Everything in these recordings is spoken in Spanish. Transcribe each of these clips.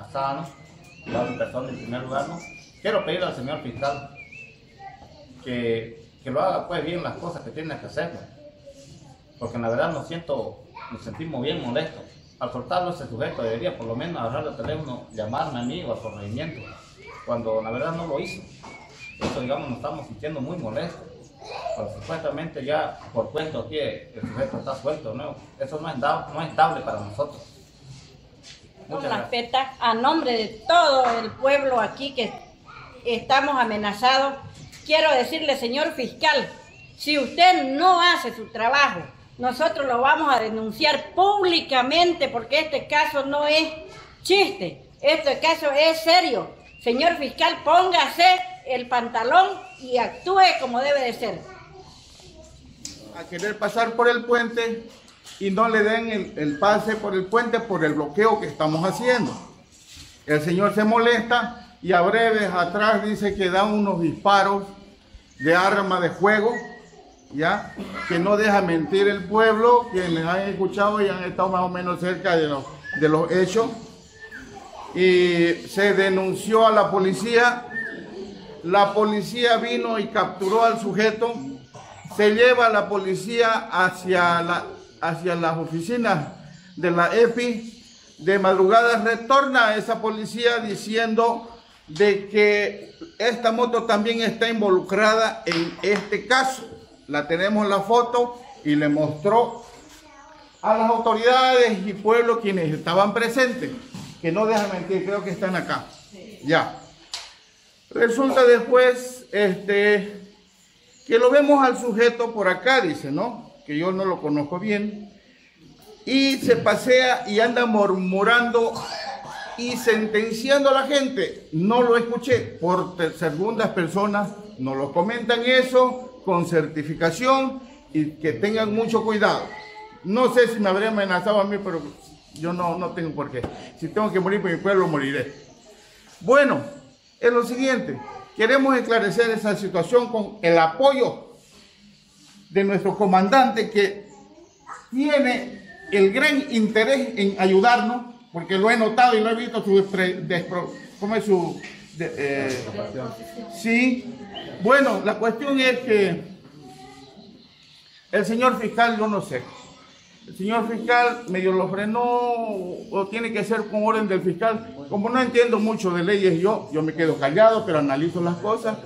amenazada, ¿no? La persona en primer lugar. Quiero pedirle al señor fiscal que, que lo haga pues bien las cosas que tiene que hacer, ¿no? porque la verdad nos siento, nos sentimos bien molestos. Al soltarlo ese sujeto debería por lo menos agarrar el teléfono, llamarme a mí o al corregimiento, cuando la verdad no lo hizo. Eso digamos nos estamos sintiendo muy molestos. Pero supuestamente ya por cuento aquí el sujeto está suelto, ¿no? Eso no es, no es estable para nosotros. Con Muchas las petas, a nombre de todo el pueblo aquí que estamos amenazados, quiero decirle, señor fiscal, si usted no hace su trabajo, nosotros lo vamos a denunciar públicamente porque este caso no es chiste, este caso es serio. Señor fiscal, póngase el pantalón y actúe como debe de ser. a querer pasar por el puente y no le den el, pase por el puente por el bloqueo que estamos haciendo. El señor se molesta y a breves atrás dice que da unos disparos de arma de fuego, ya, que no deja mentir el pueblo, quienes han escuchado y han estado más o menos cerca de los, hechos. Y se denunció a la policía, la policía vino y capturó al sujeto, se lleva la policía hacia, la, hacia las oficinas de la EPI. De madrugada retorna esa policía diciendo de que esta moto también está involucrada en este caso. La tenemos la foto y le mostró a las autoridades y pueblo quienes estaban presentes, que no dejan mentir, creo que están acá. Ya. Resulta después, este, que lo vemos al sujeto por acá, dice, ¿no? Que yo no lo conozco bien. Y se pasea y anda murmurando y sentenciando a la gente. No lo escuché por segundas personas, nos lo comentan eso con certificación y que tengan mucho cuidado. No sé si me habría amenazado a mí, pero yo no, no tengo por qué. Si tengo que morir por mi pueblo, moriré. Bueno, es lo siguiente. Queremos esclarecer esa situación con el apoyo de nuestro comandante que tiene el gran interés en ayudarnos, porque lo he notado y lo he visto su despro- ¿cómo es su eh, sí. Bueno, la cuestión es que el señor fiscal, yo no sé. El señor fiscal medio lo frenó o tiene que ser con orden del fiscal. Como no entiendo mucho de leyes yo, yo me quedo callado, pero analizo las cosas.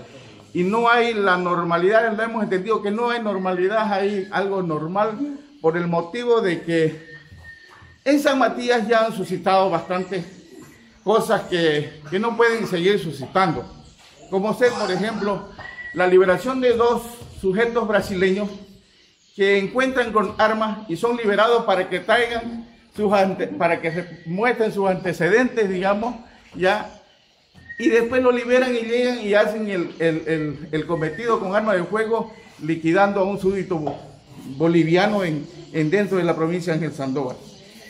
Y no hay la normalidad, hemos entendido que no hay normalidad, hay algo normal por el motivo de que en San Matías ya han suscitado bastantes cosas que, que no pueden seguir suscitando. Como ser, por ejemplo, la liberación de dos sujetos brasileños que encuentran con armas y son liberados para que traigan sus ante- para que se muestren sus antecedentes, digamos, ya, y después lo liberan y llegan y hacen el, el- el- cometido con arma de fuego, liquidando a un súbdito bo- boliviano en, en dentro de la provincia de Ángel Sandoval.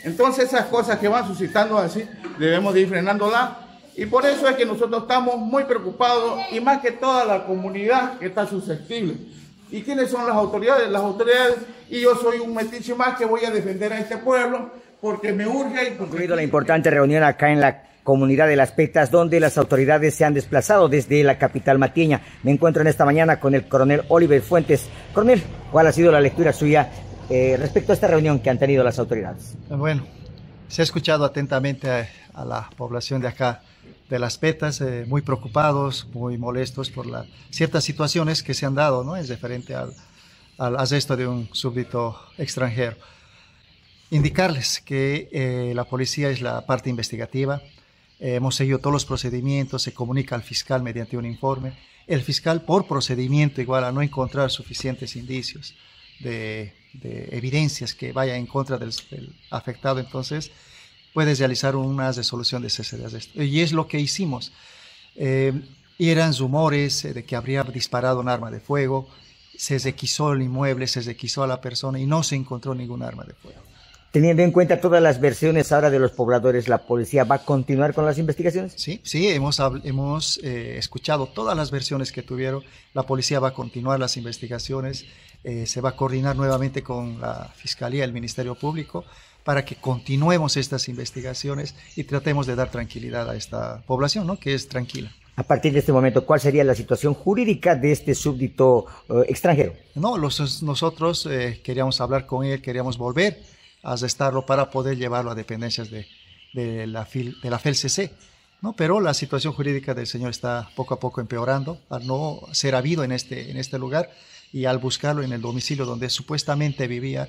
Entonces esas cosas que van suscitando así, debemos de ir frenándolas. Y por eso es que nosotros estamos muy preocupados y más que toda la comunidad que está susceptible. ¿Y quiénes son las autoridades? Las autoridades, y yo soy un metiche más que voy a defender a este pueblo porque me urge y concluido la importante reunión acá en la comunidad de Las Petas, donde las autoridades se han desplazado desde la capital matieña. Me encuentro en esta mañana con el coronel Oliver Fuentes. Coronel, ¿cuál ha sido la lectura suya eh, respecto a esta reunión que han tenido las autoridades? Bueno, se ha escuchado atentamente a, la población de acá de Las Petas, eh, muy preocupados, muy molestos por las ciertas situaciones que se han dado, ¿no? Es referente al, al de un súbdito extranjero. Indicarles que eh, la policía es la parte investigativa, hemos seguido todos los procedimientos, se comunica al fiscal mediante un informe. El fiscal, por procedimiento, igual a no encontrar suficientes indicios de, de evidencias que vaya en contra del, afectado, entonces puede realizar una resolución de cese de. Y es lo que hicimos. Eh, eran rumores eh, de que habría disparado un arma de fuego, se requisó el inmueble, se requisó a la persona y no se encontró ningún arma de fuego. Teniendo en cuenta todas las versiones ahora de los pobladores, ¿la policía va a continuar con las investigaciones? Sí, sí, hemos, hemos eh, escuchado todas las versiones que tuvieron. La policía va a continuar las investigaciones, eh, se va a coordinar nuevamente con la Fiscalía, el Ministerio Público, para que continuemos estas investigaciones y tratemos de dar tranquilidad a esta población, ¿no? que es tranquila. A partir de este momento, ¿cuál sería la situación jurídica de este súbdito eh, extranjero? No, los, nosotros queríamos hablar con él, queríamos volver arrestarlo para poder llevarlo a dependencias de, de la, FIL, de la FELCC. ¿no? Pero la situación jurídica del señor está poco a poco empeorando al no ser habido en este, en este lugar y al buscarlo en el domicilio donde supuestamente vivía,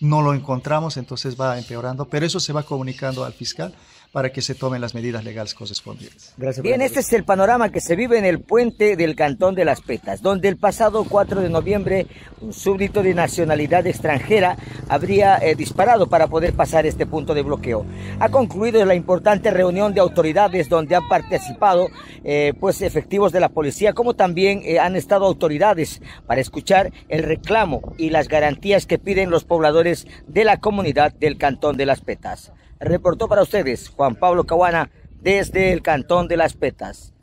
no lo encontramos, entonces va empeorando, pero eso se va comunicando al fiscal para que se tomen las medidas legales correspondientes. Gracias, Bien, este es el panorama que se vive en el puente del Cantón de las Petas, donde el pasado 4 de noviembre un súbdito de nacionalidad extranjera habría eh, disparado para poder pasar este punto de bloqueo. Ha concluido la importante reunión de autoridades donde han participado eh, pues efectivos de la policía, como también eh, han estado autoridades para escuchar el reclamo y las garantías que piden los pobladores de la comunidad del Cantón de las Petas. Reportó para ustedes Juan Pablo Caguana desde el Cantón de las Petas.